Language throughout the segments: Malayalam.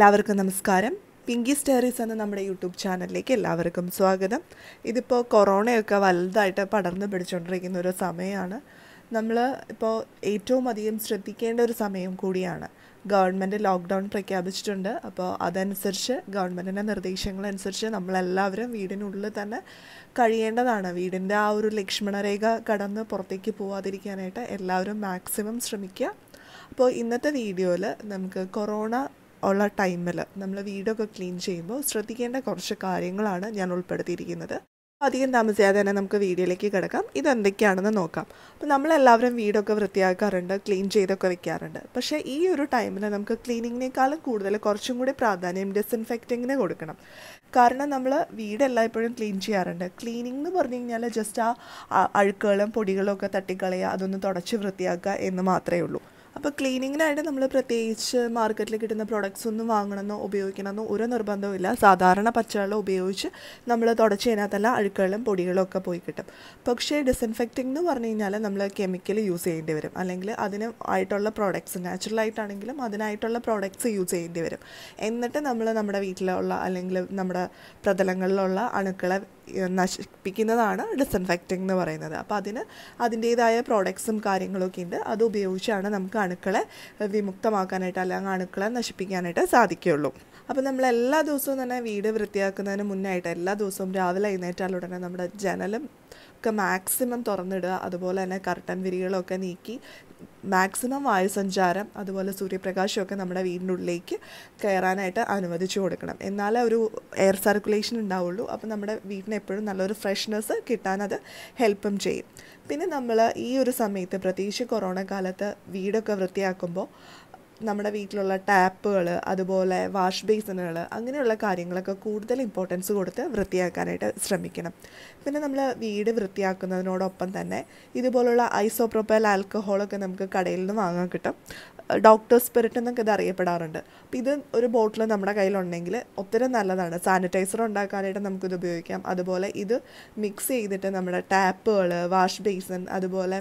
എല്ലാവർക്കും നമസ്കാരം. പിങ്കി സ്റ്റേറീസ് എന്ന നമ്മുടെ യൂട്യൂബ് ചാനലിലേക്ക് എല്ലാവർക്കും സ്വാഗതം. ഇതിപ്പോൾ കൊറോണയൊക്കെ വലുതായിട്ട് പടർന്നു പിടിച്ചുകൊണ്ടിരിക്കുന്ന ഒരു സമയമാണ് നമ്മൾ ഇപ്പോൾ ഏറ്റവും അധികം ശ്രദ്ധിക്കേണ്ട ഒരു സമയം കൂടിയാണ്. ഗവൺമെന്റ് ലോക്ക്ഡൗൺ പ്രഖ്യാപിച്ചിട്ടുണ്ട്. അപ്പോൾ അതനുസരിച്ച് ഗവൺമെന്റിന്റെ നിർദ്ദേശങ്ങളനുസരിച്ച് നമ്മളെല്ലാവരും വീടിനുള്ളിൽ തന്നെ കഴിയേണ്ടതാണ്. വീടിന്റെ ആ ഒരു ലക്ഷ്മണരേഖ കടന്ന് പുറത്തേക്ക് പോവാതിരിക്കാനായിട്ട് എല്ലാവരും മാക്സിമം ശ്രമിക്കുക. അപ്പോൾ ഇന്നത്തെ വീഡിയോയിൽ നമുക്ക് കൊറോണ ഉള്ള ടൈമിൽ നമ്മൾ വീടൊക്കെ ക്ലീൻ ചെയ്യുമ്പോൾ ശ്രദ്ധിക്കേണ്ട കുറച്ച് കാര്യങ്ങളാണ് ഞാൻ ഉൾപ്പെടുത്തിയിരിക്കുന്നത്. അധികം താമസിയാതെ തന്നെ നമുക്ക് വീഡിയോയിലേക്ക് കിടക്കാം. ഇതെന്തൊക്കെയാണെന്ന് നോക്കാം. അപ്പോൾ നമ്മളെല്ലാവരും വീടൊക്കെ വൃത്തിയാക്കാറുണ്ട് ക്ലീൻ ചെയ്തൊക്കെ വെക്കാറുണ്ട്. പക്ഷേ ഈ ഒരു ടൈമിൽ നമുക്ക് ക്ലീനിങ്ങിനേക്കാളും കൂടുതൽ കുറച്ചും കൂടി പ്രാധാന്യം ഡിസിൻഫെക്റ്റിങ്ങിന് കൊടുക്കണം. കാരണം നമ്മൾ വീടെല്ലാം എപ്പോഴും ക്ലീൻ ചെയ്യാറുണ്ട്. ക്ലീനിങ് എന്ന് പറഞ്ഞു കഴിഞ്ഞാൽ ജസ്റ്റ് ആ അഴുക്കുകളും പൊടികളും ഒക്കെ തട്ടിക്കളയുക അതൊന്ന് തുടച്ച് വൃത്തിയാക്കുക എന്ന് മാത്രമേ ഉള്ളൂ. അപ്പോൾ ക്ലീനിങ്ങിനായിട്ട് നമ്മൾ പ്രത്യേകിച്ച് മാർക്കറ്റിൽ കിട്ടുന്ന പ്രോഡക്ട്സ് ഒന്നും വാങ്ങണമെന്നോ ഉപയോഗിക്കണമെന്നോ ഒരു നിർബന്ധവുമില്ല സാധാരണ പച്ചവെള്ളം ഉപയോഗിച്ച് നമ്മൾ തുടച്ച് കഴിഞ്ഞാൽ അഴുക്കുകളും പൊടികളും ഒക്കെ പോയി കിട്ടും. പക്ഷേ ഡിസിൻഫെക്റ്റിംഗ് എന്ന് പറഞ്ഞു കഴിഞ്ഞാൽ നമ്മൾ കെമിക്കൽ യൂസ് ചെയ്യേണ്ടി വരും. അല്ലെങ്കിൽ അതിന് ആയിട്ടുള്ള പ്രോഡക്ട്സ് നാച്ചുറൽ ആയിട്ടാണെങ്കിലും അതിനായിട്ടുള്ള പ്രോഡക്ട്സ് യൂസ് ചെയ്യേണ്ടി വരും. എന്നിട്ട് നമ്മൾ നമ്മുടെ വീട്ടിലുള്ള അല്ലെങ്കിൽ നമ്മുടെ പ്രതലങ്ങളിലുള്ള അണുക്കളെ നശിപ്പിക്കുന്നതാണ് ഡിസ്ഇൻഫെക്റ്റിംഗ് എന്ന് പറയുന്നത്. അപ്പോൾ അതിന് അതിന്റേതായ പ്രോഡക്ട്സും കാര്യങ്ങളൊക്കെ ഉണ്ട്. അത് ഉപയോഗിച്ചാണ് നമുക്ക് അണുക്കളെ വിമുക്തമാക്കാനായിട്ട് അല്ലെങ്കിൽ അണുക്കളെ നശിപ്പിക്കാനായിട്ട് സാധിക്കുകയുള്ളൂ. അപ്പോൾ നമ്മൾ എല്ലാ ദിവസവും തന്നെ വീട് വൃത്തിയാക്കുന്നതിന് മുന്നായിട്ട് എല്ലാ ദിവസവും രാവിലെ എഴുന്നേറ്റാൽ ഉടനെ നമ്മുടെ ജനലും ഒക്കെ മാക്സിമം തുറന്നിടുക അതുപോലെ തന്നെ കർട്ടൻ വിരികളൊക്കെ നീക്കി മാക്സിമം വായുസഞ്ചാരം അതുപോലെ സൂര്യപ്രകാശമൊക്കെ നമ്മുടെ വീടിനുള്ളിലേക്ക് കയറാനായിട്ട് അനുവദിച്ചു കൊടുക്കണം. എന്നാലേ ഒരു എയർ സർക്കുലേഷൻ ഉണ്ടാവുള്ളൂ. അപ്പോൾ നമ്മുടെ വീടിന് എപ്പോഴും നല്ലൊരു ഫ്രഷ്നെസ് കിട്ടാനത് ഹെൽപ്പും ചെയ്യും. പിന്നെ നമ്മൾ ഈ ഒരു സമയത്ത് പ്രത്യേകിച്ച് കൊറോണ കാലത്ത് വീടൊക്കെ വൃത്തിയാക്കുമ്പോൾ നമ്മുടെ വീട്ടിലുള്ള ടാപ്പുകൾ അതുപോലെ വാഷ് ബേസിനുകൾ അങ്ങനെയുള്ള കാര്യങ്ങളൊക്കെ കൂടുതൽ ഇമ്പോർട്ടൻസ് കൊടുത്ത് വൃത്തിയാക്കാനായിട്ട് ശ്രമിക്കണം. പിന്നെ നമ്മൾ വീട് വൃത്തിയാക്കുന്നതിനോടൊപ്പം തന്നെ ഇതുപോലുള്ള ഐസോപ്രോപ്പൽ ആൽക്കഹോളൊക്കെ നമുക്ക് കടയിൽ നിന്ന് വാങ്ങാൻ കിട്ടും. ഡോക്ടർ സ്പിരിറ്റ് എന്നൊക്കെ ഇത് അറിയപ്പെടാറുണ്ട്. അപ്പം ഇത് ഒരു ബോട്ടിൽ നമ്മുടെ കയ്യിലുണ്ടെങ്കിൽ ഒത്തിരി നല്ലതാണ്. സാനിറ്റൈസർ ഉണ്ടാക്കാനായിട്ട് നമുക്കിത് ഉപയോഗിക്കാം. അതുപോലെ ഇത് മിക്സ് ചെയ്തിട്ട് നമ്മുടെ ടാപ്പുകൾ വാഷ് ബേസിൻ അതുപോലെ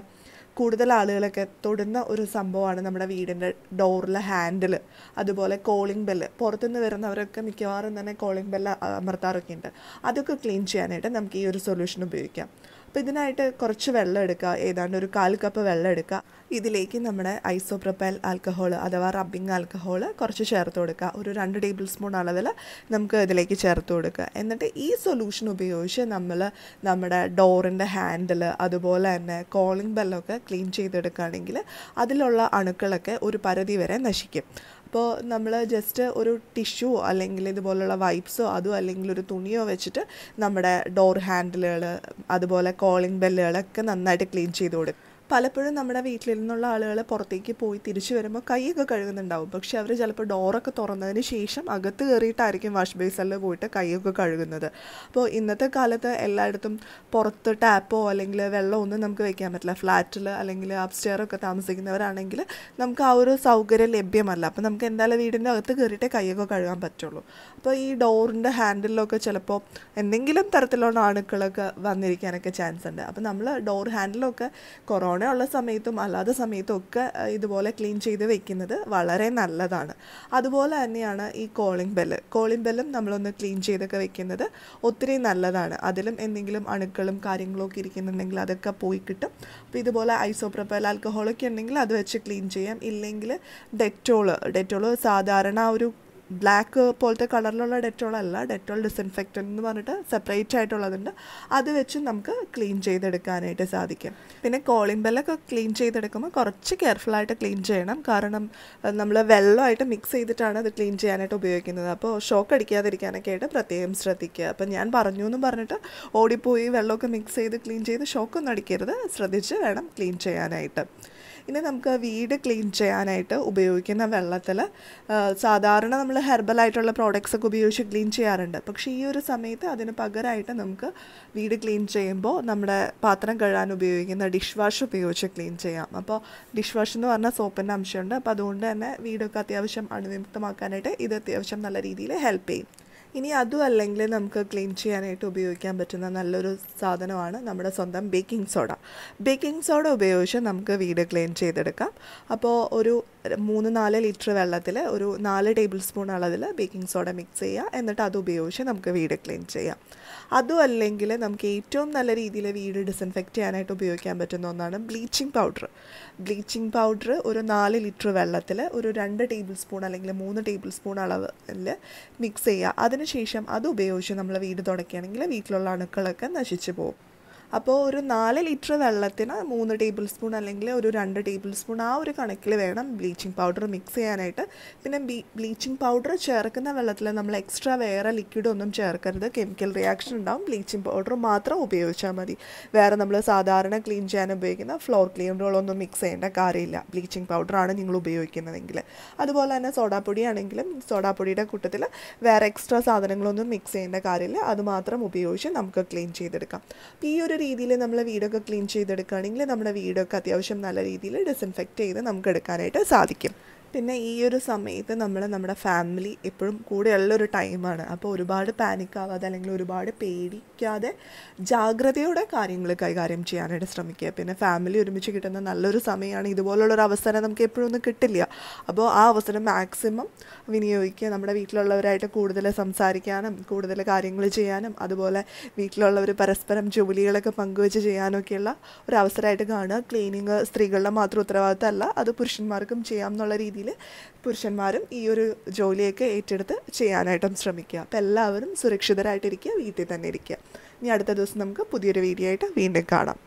കൂടുതൽ ആളുകളൊക്കെ തൊടുന്ന ഒരു സംഭവമാണ് നമ്മുടെ വീടിന്റെ ഡോറിലെ ഹാൻഡിൽ അതുപോലെ കോളിംഗ് ബെല്ല് പുറത്തുനിന്ന് വരുന്നവരൊക്കെ മിക്കവാറും തന്നെ കോളിംഗ് ബെല്ല് അമർത്താറൊക്കെ ഉണ്ട് അതൊക്കെ ക്ലീൻ ചെയ്യാനായിട്ട് നമുക്ക് ഈ ഒരു സൊല്യൂഷൻ ഉപയോഗിക്കാം. അപ്പോൾ ഇതിനായിട്ട് കുറച്ച് വെള്ളം എടുക്കുക. ഏതാണ്ട് ഒരു കാൽ കപ്പ് വെള്ളം എടുക്കുക. ഇതിലേക്ക് നമ്മുടെ ഐസോപ്രപ്പൽ ആൽക്കഹോൾ അഥവാ റബ്ബിംഗ് ആൽക്കഹോൾ കുറച്ച് ചേർത്ത് കൊടുക്കുക. ഒരു രണ്ട് ടേബിൾ സ്പൂൺ അളവിൽ നമുക്ക് ഇതിലേക്ക് ചേർത്ത് കൊടുക്കുക. എന്നിട്ട് ഈ സൊല്യൂഷൻ ഉപയോഗിച്ച് നമ്മൾ നമ്മുടെ ഡോറിന്റെ ഹാൻഡിൽ അതുപോലെ തന്നെ കോളിംഗ് ബെല്ലൊക്കെ ക്ലീൻ ചെയ്തെടുക്കുകയാണെങ്കിൽ അതിലുള്ള അണുക്കളൊക്കെ ഒരു പരിധി വരെ നശിക്കും. അപ്പോൾ നമ്മൾ ജസ്റ്റ് ഒരു ടിഷ്യൂ അല്ലെങ്കിൽ ഇതുപോലുള്ള വൈപ്സോ അതോ അല്ലെങ്കിൽ ഒരു തുണിയോ വെച്ചിട്ട് നമ്മുടെ ഡോർ ഹാൻഡിലുകൾ അതുപോലെ കോളിംഗ് ബെല്ലുകളൊക്കെ നന്നായിട്ട് ക്ലീൻ ചെയ്ത് കൊടുക്കും. പലപ്പോഴും നമ്മുടെ വീട്ടിൽ നിന്നുള്ള ആളുകൾ പുറത്തേക്ക് പോയി തിരിച്ചു വരുമ്പോൾ കൈയൊക്കെ കഴുകുന്നുണ്ടാവും. പക്ഷെ അവർ ചിലപ്പോൾ ഡോറൊക്കെ തുറന്നതിന് ശേഷം അകത്ത് കയറിയിട്ടായിരിക്കും വാഷ് ബേസിനിൽ പോയിട്ട് കൈയൊക്കെ കഴുകുന്നത്. അപ്പോൾ ഇന്നത്തെ കാലത്ത് എല്ലായിടത്തും പുറത്ത് ടാപ്പോ അല്ലെങ്കിൽ വെള്ളമോ ഒന്നും നമുക്ക് വെക്കാൻ പറ്റില്ല. ഫ്ലാറ്റിൽ അല്ലെങ്കിൽ അപ്സ്റ്റെയറൊക്കെ താമസിക്കുന്നവരാണെങ്കിൽ നമുക്ക് ആ ഒരു സൗകര്യം ലഭ്യമല്ല. അപ്പോൾ നമുക്ക് എന്തായാലും വീടിന്റെ അകത്ത് കയറിയിട്ടേ കൈയൊക്കെ കഴുകാൻ പറ്റുള്ളൂ. അപ്പോൾ ഈ ഡോറിന്റെ ഹാൻഡിലൊക്കെ ചിലപ്പോൾ എന്തെങ്കിലും തരത്തിലുള്ള അണുക്കളൊക്കെ വന്നിരിക്കാനൊക്കെ ചാൻസ് ഉണ്ട് അപ്പോൾ നമ്മൾ ഡോർ ഹാൻഡിലൊക്കെ കൊറോണ ഉള്ള സമയത്തും അല്ലാത്ത സമയത്തും ഒക്കെ ഇതുപോലെ ക്ലീൻ ചെയ്ത് വെക്കുന്നത് വളരെ നല്ലതാണ്. അതുപോലെ തന്നെയാണ് ഈ കോളിംഗ് ബെല്ല് കോളിംഗ് ബെല്ലും നമ്മളൊന്ന് ക്ലീൻ ചെയ്തൊക്കെ വെക്കുന്നത് ഒത്തിരി നല്ലതാണ്. അതിലും എന്തെങ്കിലും അണുക്കളും കാര്യങ്ങളും ഒക്കെ ഇരിക്കുന്നുണ്ടെങ്കിൽ അതൊക്കെ പോയി കിട്ടും. അപ്പോൾ ഇതുപോലെ ഐസോപ്രപ്പൽ ആൽക്കഹോളൊക്കെ ഉണ്ടെങ്കിൽ അത് വെച്ച് ക്ലീൻ ചെയ്യാം. ഇല്ലെങ്കിൽ ഡെറ്റോൾ ഡെറ്റോൾ സാധാരണ ഒരു ബ്ലാക്ക് പോലത്തെ കളറിലുള്ള ഡെറ്റോൾ അല്ല ഡെറ്റോൾ ഡിസ്ഇൻഫെക്റ്റൻ എന്ന് പറഞ്ഞിട്ട് സെപ്പറേറ്റ് ആയിട്ടുള്ളതുണ്ട്. അത് വെച്ച് നമുക്ക് ക്ലീൻ ചെയ്തെടുക്കാനായിട്ട് സാധിക്കും. പിന്നെ കോളിംഗ് ബെല്ലൊക്കെ ക്ലീൻ ചെയ്തെടുക്കുമ്പോൾ കുറച്ച് കെയർഫുള്ളായിട്ട് ക്ലീൻ ചെയ്യണം. കാരണം നമ്മൾ വെള്ളമായിട്ട് മിക്സ് ചെയ്തിട്ടാണ് അത് ക്ലീൻ ചെയ്യാനായിട്ട് ഉപയോഗിക്കുന്നത്. അപ്പോൾ ഷോക്ക് അടിക്കാതിരിക്കാനൊക്കെ ആയിട്ട് പ്രത്യേകം ശ്രദ്ധിക്കുക. അപ്പം ഞാൻ പറഞ്ഞു എന്ന് പറഞ്ഞിട്ട് ഓടിപ്പോയി വെള്ളമൊക്കെ മിക്സ് ചെയ്ത് ക്ലീൻ ചെയ്ത് ഷോക്കൊന്നും അടിക്കരുത്. ശ്രദ്ധിച്ച് വേണം ക്ലീൻ ചെയ്യാനായിട്ട്. ഇനി നമുക്ക് വീട് ക്ലീൻ ചെയ്യാനായിട്ട് ഉപയോഗിക്കുന്ന വെള്ളത്തിൽ സാധാരണ നമ്മൾ ഹെർബലായിട്ടുള്ള പ്രോഡക്റ്റ്സ് ഒക്കെ ഉപയോഗിച്ച് ക്ലീൻ ചെയ്യാറുണ്ട്. പക്ഷേ ഈ ഒരു സമയത്ത് അതിന് പകരമായിട്ട് നമുക്ക് വീട് ക്ലീൻ ചെയ്യുമ്പോൾ നമ്മുടെ പാത്രം കഴുകാൻ ഉപയോഗിക്കുന്ന ഡിഷ് വാഷ് ഉപയോഗിച്ച് ക്ലീൻ ചെയ്യാം. അപ്പോൾ ഡിഷ് വാഷ് എന്ന് പറഞ്ഞാൽ സോപ്പിന്റെ അംശമുണ്ട്. അപ്പോൾ അതുകൊണ്ട് തന്നെ വീടൊക്കെ അത്യാവശ്യം അണുവിമുക്തമാക്കാനായിട്ട് ഇത് അത്യാവശ്യം നല്ല രീതിയിൽ ഹെൽപ്പ് ചെയ്യും. ഇനി അതും അല്ലെങ്കിൽ നമുക്ക് ക്ലീൻ ചെയ്യാനായിട്ട് ഉപയോഗിക്കാൻ പറ്റുന്ന നല്ലൊരു സാധനമാണ് നമ്മുടെ സ്വന്തം ബേക്കിംഗ് സോഡ. ബേക്കിംഗ് സോഡ ഉപയോഗിച്ച് നമുക്ക് വീട് ക്ലീൻ ചെയ്തെടുക്കാം. അപ്പോൾ ഒരു മൂന്ന് നാല് ലിറ്റർ വെള്ളത്തിൽ ഒരു നാല് ടേബിൾ സ്പൂൺ അളവിൽ ബേക്കിംഗ് സോഡ മിക്സ് ചെയ്യുക. എന്നിട്ട് അത് ഉപയോഗിച്ച് നമുക്ക് വീട് ക്ലീൻ ചെയ്യാം. അതും അല്ലെങ്കിൽ നമുക്ക് ഏറ്റവും നല്ല രീതിയിൽ വീട് ഡിസിൻഫെക്റ്റ് ചെയ്യാനായിട്ട് ഉപയോഗിക്കാൻ പറ്റുന്ന ഒന്നാണ് ബ്ലീച്ചിങ് പൗഡർ. ബ്ലീച്ചിങ് പൗഡർ ഒരു നാല് ലിറ്റർ വെള്ളത്തിൽ ഒരു രണ്ട് ടേബിൾ സ്പൂൺ അല്ലെങ്കിൽ മൂന്ന് ടേബിൾ സ്പൂൺ അളവിൽ മിക്സ് ചെയ്യുക. അതിനുശേഷം അത് ഉപയോഗിച്ച് നമ്മൾ വീട് തുടക്കുകയാണെങ്കിൽ വീട്ടിലുള്ള അണുക്കളൊക്കെ നശിച്ചു പോകും. അപ്പോൾ ഒരു നാല് ലിറ്റർ വെള്ളത്തിന് മൂന്ന് ടേബിൾ സ്പൂൺ അല്ലെങ്കിൽ ഒരു രണ്ട് ടേബിൾ സ്പൂൺ ആ ഒരു കണക്കിൽ വേണം ബ്ലീച്ചിങ് പൗഡർ മിക്സ് ചെയ്യാനായിട്ട്. പിന്നെ ബ്ലീച്ചിങ് പൗഡർ ചേർക്കുന്ന വെള്ളത്തിൽ നമ്മൾ എക്സ്ട്രാ വേറെ ലിക്വിഡ് ഒന്നും ചേർക്കരുത്. കെമിക്കൽ റിയാക്ഷൻ ഉണ്ടാവും. ബ്ലീച്ചിങ് പൗഡർ മാത്രം ഉപയോഗിച്ചാൽ മതി. വേറെ നമ്മൾ സാധാരണ ക്ലീൻ ചെയ്യാൻ ഉപയോഗിക്കുന്ന ഫ്ലോർ ക്ലീനറുകളൊന്നും മിക്സ് ചെയ്യേണ്ട കാര്യമില്ല. ബ്ലീച്ചിങ് പൗഡറാണ് നിങ്ങൾ ഉപയോഗിക്കുന്നതെങ്കിൽ. അതുപോലെ തന്നെ സോഡാപ്പൊടി ആണെങ്കിലും സോഡാപ്പൊടിയുടെ കൂട്ടത്തിൽ വേറെ എക്സ്ട്രാ സാധനങ്ങളൊന്നും മിക്സ് ചെയ്യേണ്ട കാര്യമില്ല. അത് മാത്രം ഉപയോഗിച്ച് നമുക്ക് ക്ലീൻ ചെയ്തെടുക്കാം. ഈ ഒരു രീതിയിൽ നമ്മൾ വീടൊക്കെ ക്ലീൻ ചെയ്തെടുക്കുകയാണെങ്കിൽ നമ്മുടെ വീടൊക്കെ അത്യാവശ്യം നല്ല രീതിയിൽ ഡിസിൻഫെക്റ്റ് ചെയ്ത് നമുക്ക് എടുക്കാനായിട്ട് സാധിക്കും. പിന്നെ ഈ ഒരു സമയത്ത് നമ്മൾ നമ്മുടെ ഫാമിലി എപ്പോഴും കൂടെയുള്ളൊരു ടൈമാണ് അപ്പോൾ ഒരുപാട് പാനിക് ആവാതെ അല്ലെങ്കിൽ ഒരുപാട് പേടിക്കാതെ ജാഗ്രതയോടെ കാര്യങ്ങൾ കൈകാര്യം ചെയ്യാനായിട്ട് ശ്രമിക്കുക. പിന്നെ ഫാമിലി ഒരുമിച്ച് കിട്ടുന്ന നല്ലൊരു സമയമാണ് ഇതുപോലുള്ളൊരു അവസരം നമുക്ക് എപ്പോഴും ഒന്നും കിട്ടില്ല. അപ്പോൾ ആ അവസരം മാക്സിമം വിനിയോഗിക്കുക. നമ്മുടെ വീട്ടിലുള്ളവരായിട്ട് കൂടുതൽ സംസാരിക്കാനും കൂടുതൽ കാര്യങ്ങൾ ചെയ്യാനും അതുപോലെ വീട്ടിലുള്ളവർ പരസ്പരം ജോലികളൊക്കെ പങ്കുവെച്ച് ചെയ്യാനൊക്കെയുള്ള ഒരു അവസരമായിട്ട് കാണുക. ക്ലീനിങ് സ്ത്രീകളുടെ മാത്രം ഉത്തരവാദിത്തമല്ല. അത് പുരുഷന്മാർക്കും ചെയ്യാം എന്നുള്ള രീതിയിൽ പുരുഷന്മാരും ഈ ഒരു ജോലിയൊക്കെ ഏറ്റെടുത്ത് ചെയ്യാനായിട്ടും ശ്രമിക്കുക. അപ്പോൾ എല്ലാവരും സുരക്ഷിതരായിട്ടിരിക്കുക വീട്ടിൽ തന്നെ ഇരിക്കുക. ഇനി അടുത്ത ദിവസം നമുക്ക് പുതിയൊരു വീഡിയോ ആയിട്ട് വീണ്ടും കാണാം.